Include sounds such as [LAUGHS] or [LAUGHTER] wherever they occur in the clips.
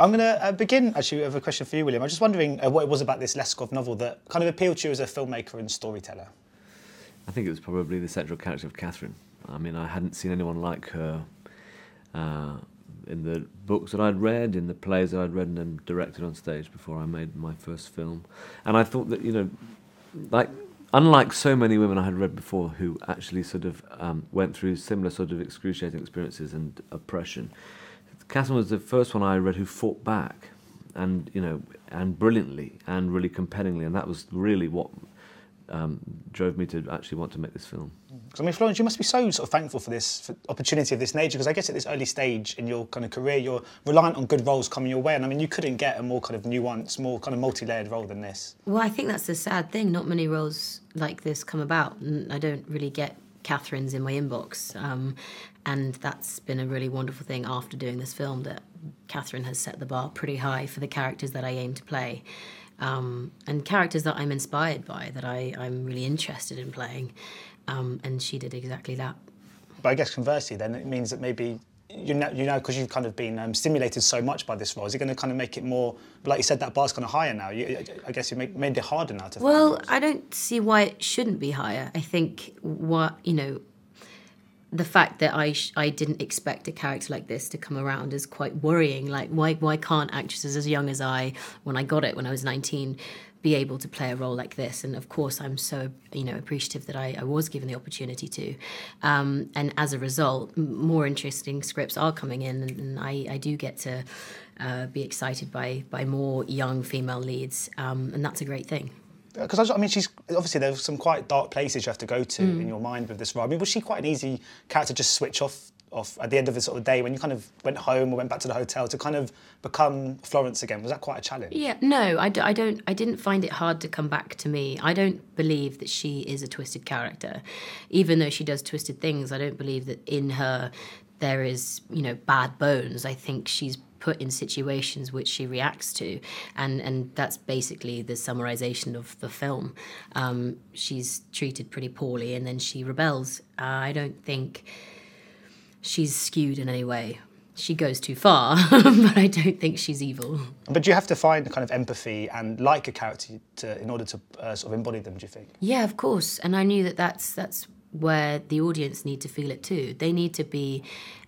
I'm going to uh, begin actually with a question for you, William. I was just wondering uh, what it was about this Leskov novel that kind of appealed to you as a filmmaker and storyteller. I think it was probably the central character of Catherine. I mean, I hadn't seen anyone like her uh, in the books that I'd read, in the plays that I'd read and directed on stage before I made my first film. And I thought that, you know, like, unlike so many women I had read before who actually sort of um, went through similar sort of excruciating experiences and oppression, Catherine was the first one I read who fought back and, you know, and brilliantly and really compellingly. And that was really what um, drove me to actually want to make this film. Because I mean, Florence, you must be so sort of thankful for this for opportunity of this nature. Because I guess at this early stage in your kind of career, you're reliant on good roles coming your way, and I mean, you couldn't get a more kind of nuanced, more kind of multi-layered role than this. Well, I think that's the sad thing. Not many roles like this come about, and I don't really get Catherine's in my inbox. Um, and that's been a really wonderful thing after doing this film that Catherine has set the bar pretty high for the characters that I aim to play um, and characters that I'm inspired by, that I, I'm really interested in playing. Um, and she did exactly that. But I guess conversely, then it means that maybe you know, you know, because you've kind of been um, stimulated so much by this role, is it going to kind of make it more, like you said, that bar's kind of higher now? You, I guess you make, made it harder now to. Well, I don't see why it shouldn't be higher. I think what you know, the fact that I sh- I didn't expect a character like this to come around is quite worrying. Like, why why can't actresses as young as I, when I got it when I was nineteen, be able to play a role like this? And of course, I'm so you know appreciative that I, I was given the opportunity to. Um, and as a result, m- more interesting scripts are coming in, and, and I, I do get to uh, be excited by by more young female leads, um, and that's a great thing because I, I, mean, she's obviously there's some quite dark places you have to go to mm. in your mind with this role. I mean, was she quite an easy character to just switch off off at the end of the sort of day when you kind of went home or went back to the hotel to kind of become Florence again? Was that quite a challenge? Yeah, no, I, d- I don't. I didn't find it hard to come back to me. I don't believe that she is a twisted character, even though she does twisted things. I don't believe that in her there is you know bad bones. I think she's put in situations which she reacts to, and and that's basically the summarization of the film. Um, she's treated pretty poorly, and then she rebels. Uh, I don't think she's skewed in any way. She goes too far, [LAUGHS] but I don't think she's evil. But you have to find a kind of empathy and like a character to, in order to uh, sort of embody them? Do you think? Yeah, of course. And I knew that that's that's where the audience need to feel it too. They need to be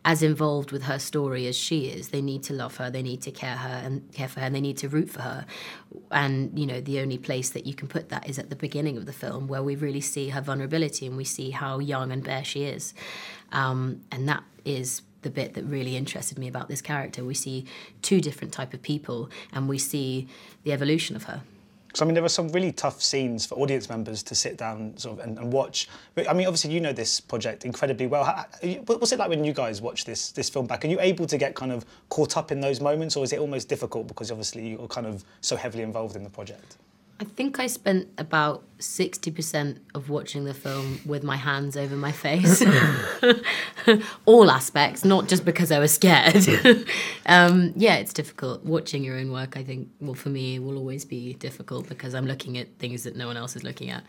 as involved with her story as she is. They need to love her, they need to care her and care for her, and they need to root for her. And you know, the only place that you can put that is at the beginning of the film, where we really see her vulnerability and we see how young and bare she is. Um, and that is the bit that really interested me about this character. We see two different type of people, and we see the evolution of her. Because I mean, there were some really tough scenes for audience members to sit down sort of and, and watch. I mean, obviously, you know this project incredibly well. How, what was it like when you guys watched this this film back? Are you able to get kind of caught up in those moments, or is it almost difficult because obviously you're kind of so heavily involved in the project? I think I spent about 60% of watching the film with my hands over my face. [LAUGHS] All aspects, not just because I was scared. [LAUGHS] um, yeah, it's difficult. Watching your own work, I think, well, for me, will always be difficult because I'm looking at things that no one else is looking at.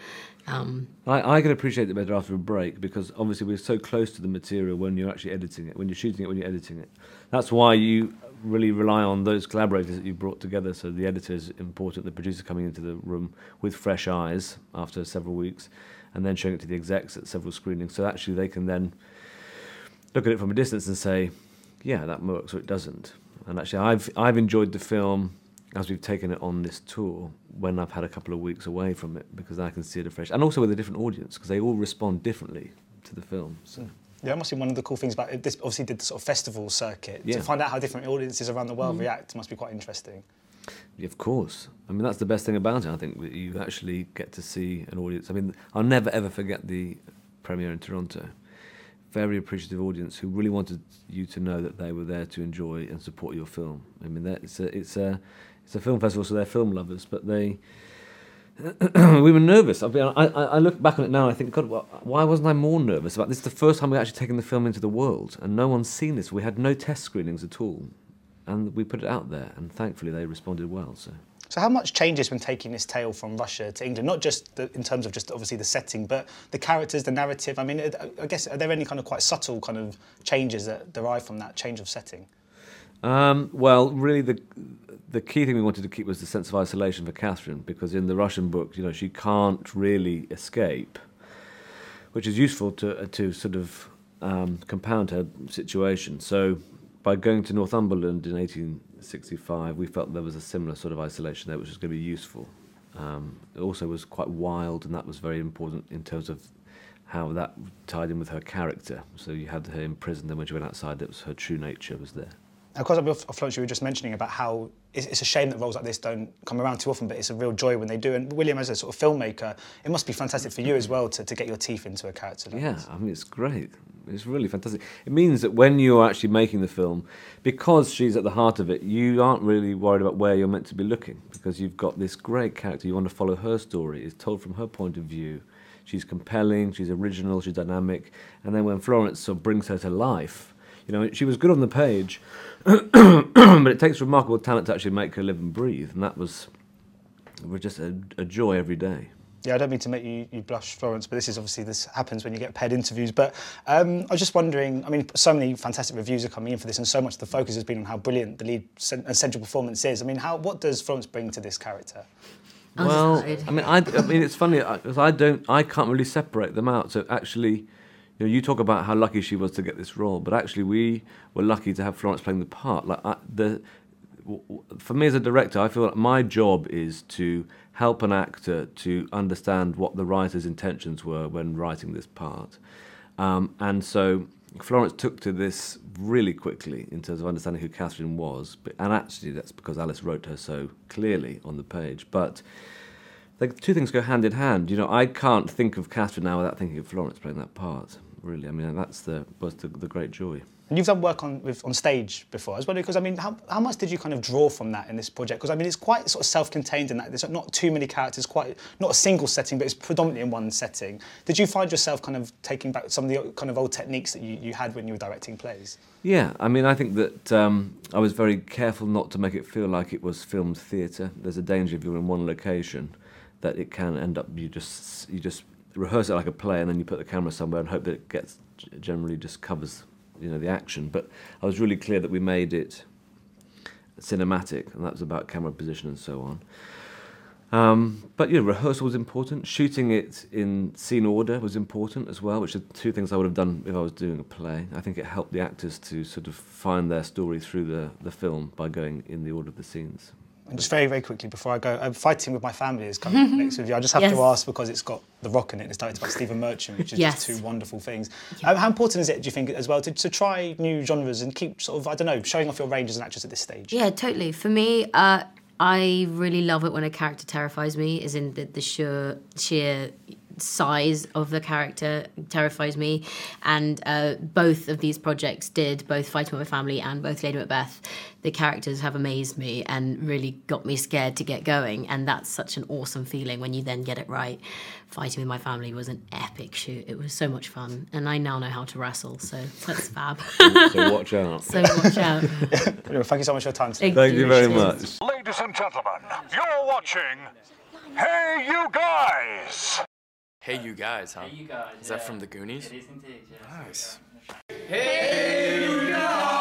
Um, I, I can appreciate it better after a break because obviously we're so close to the material when you're actually editing it, when you're shooting it, when you're editing it. That's why you really rely on those collaborators that you brought together. So the editor is important, the producer coming into the room with fresh eyes after several weeks, and then showing it to the execs at several screenings. So actually they can then look at it from a distance and say, yeah, that works or it doesn't. And actually, I've I've enjoyed the film as we've taken it on this tour when I've had a couple of weeks away from it because I can see it afresh, and also with a different audience because they all respond differently to the film. So. Yeah, that must be one of the cool things about it. This obviously did the sort of festival circuit. Yeah. To find out how different audiences around the world mm. react must be quite interesting. Yeah, of course. I mean, that's the best thing about it. I think that you actually get to see an audience. I mean, I'll never ever forget the premiere in Toronto. Very appreciative audience who really wanted you to know that they were there to enjoy and support your film. I mean, it's a it's a it's a film festival, so they're film lovers, but they [CLEARS THROAT] we were nervous. I, I, look back on it now and I think, God, why wasn't I more nervous about this? Is the first time we actually taken the film into the world, and no one's seen this. We had no test screenings at all, and we put it out there, and thankfully they responded well. So. So how much changes when taking this tale from Russia to England? Not just the, in terms of just obviously the setting, but the characters, the narrative. I mean, I guess are there any kind of quite subtle kind of changes that derive from that change of setting? Um, well, really, the the key thing we wanted to keep was the sense of isolation for Catherine, because in the Russian book, you know, she can't really escape, which is useful to uh, to sort of um, compound her situation. So, by going to Northumberland in 1865, we felt there was a similar sort of isolation there, which was going to be useful. Um, it also was quite wild, and that was very important in terms of how that tied in with her character. So you had her in prison, then when she went outside, it was her true nature was there. Of course, Florence, you were just mentioning about how it's a shame that roles like this don't come around too often, but it's a real joy when they do. And William, as a sort of filmmaker, it must be fantastic for you as well to, to get your teeth into a character like yeah, this. I mean, it's great. It's really fantastic. It means that when you're actually making the film, because she's at the heart of it, you aren't really worried about where you're meant to be looking because you've got this great character. You want to follow her story. It's told from her point of view. She's compelling, she's original, she's dynamic. And then when Florence sort of brings her to life, you know, she was good on the page, [CLEARS THROAT] but it takes remarkable talent to actually make her live and breathe. And that was, was just a, a joy every day. Yeah, I don't mean to make you, you blush, Florence, but this is obviously this happens when you get paid interviews. But um, I was just wondering. I mean, so many fantastic reviews are coming in for this, and so much of the focus has been on how brilliant the lead and central performance is. I mean, how what does Florence bring to this character? well, I mean, I, I mean, it's funny because I don't, I can't really separate them out. So actually, you know, you talk about how lucky she was to get this role, but actually, we were lucky to have Florence playing the part. Like I, the, for me as a director, I feel like my job is to help an actor to understand what the writer's intentions were when writing this part, um, and so Florence took to this really quickly in terms of understanding who Catherine was, and actually that's because Alice wrote her so clearly on the page. But the two things go hand in hand. You know, I can't think of Catherine now without thinking of Florence playing that part. Really, I mean, that's the was the, the great joy. And you've done work on with, on stage before as well, because I mean, how, how much did you kind of draw from that in this project? Because I mean, it's quite sort of self-contained in that there's not too many characters, quite not a single setting, but it's predominantly in one setting. Did you find yourself kind of taking back some of the kind of old techniques that you, you had when you were directing plays? Yeah, I mean, I think that um, I was very careful not to make it feel like it was filmed theatre. There's a danger if you're in one location that it can end up you just you just rehearse it like a play and then you put the camera somewhere and hope that it gets generally just covers you know the action. But I was really clear that we made it cinematic, and that was about camera position and so on. Um, but yeah, rehearsal was important. Shooting it in scene order was important as well, which are two things I would have done if I was doing a play. I think it helped the actors to sort of find their story through the, the film by going in the order of the scenes. And just very, very quickly before I go, uh, Fighting with My Family is coming [LAUGHS] next with you. I just have yes. to ask because it's got The Rock in it. It's directed by Stephen Merchant, which is yes. just two wonderful things. Um, how important is it, do you think, as well, to, to try new genres and keep sort of, I don't know, showing off your range as an actress at this stage? Yeah, totally. For me, uh, I really love it when a character terrifies me, as in the, the sheer, sheer size of the character terrifies me. And uh, both of these projects did, both Fighting with My Family and both Lady Macbeth. The characters have amazed me and really got me scared to get going. And that's such an awesome feeling when you then get it right. Fighting with My Family was an epic shoot. It was so much fun. And I now know how to wrestle, so that's fab. so watch out. [LAUGHS] so watch out. [LAUGHS] anyway, thank you so much for your time today. Thank, thank you. you very much. Ladies and gentlemen, you're watching Hey You Guys! Hey You Guys, huh? Hey You Guys. Is yeah. that from the Goonies? It is indeed, yes. Nice. Hey You Guys!